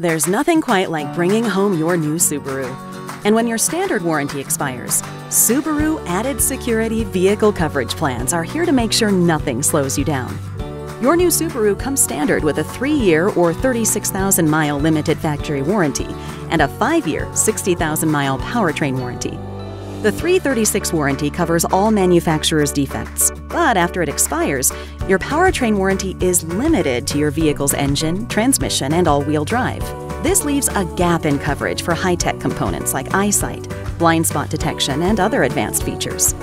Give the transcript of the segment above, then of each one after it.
There's nothing quite like bringing home your new Subaru. And when your standard warranty expires, Subaru Added Security Vehicle Coverage Plans are here to make sure nothing slows you down. Your new Subaru comes standard with a 3 year or 36,000 mile limited factory warranty and a 5 year, 60,000 mile powertrain warranty. The 336 warranty covers all manufacturer's defects, but after it expires, your powertrain warranty is limited to your vehicle's engine, transmission, and all wheel drive. This leaves a gap in coverage for high tech components like eyesight, blind spot detection, and other advanced features.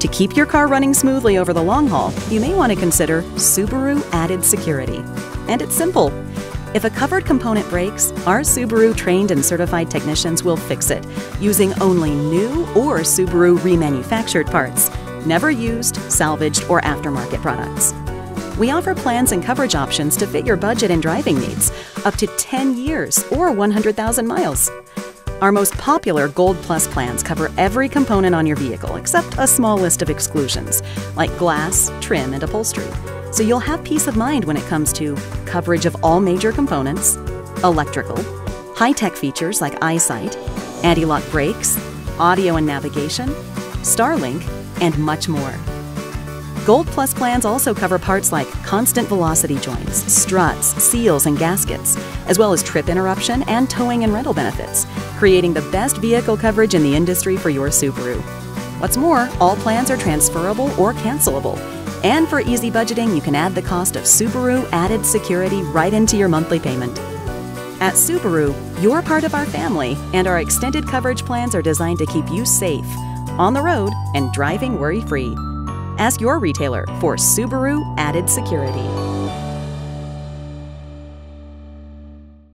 To keep your car running smoothly over the long haul, you may want to consider Subaru Added Security. And it's simple. If a covered component breaks, our Subaru trained and certified technicians will fix it using only new or Subaru remanufactured parts, never used, salvaged, or aftermarket products. We offer plans and coverage options to fit your budget and driving needs, up to 10 years or 100,000 miles. Our most popular Gold Plus plans cover every component on your vehicle except a small list of exclusions, like glass, trim, and upholstery so you'll have peace of mind when it comes to coverage of all major components, electrical, high tech features like eyesight, anti lock brakes, audio and navigation, Starlink, and much more. Gold Plus plans also cover parts like constant velocity joints, struts, seals, and gaskets, as well as trip interruption and towing and rental benefits, creating the best vehicle coverage in the industry for your Subaru. What's more, all plans are transferable or cancelable and for easy budgeting, you can add the cost of Subaru added security right into your monthly payment. At Subaru, you're part of our family, and our extended coverage plans are designed to keep you safe, on the road, and driving worry free. Ask your retailer for Subaru added security.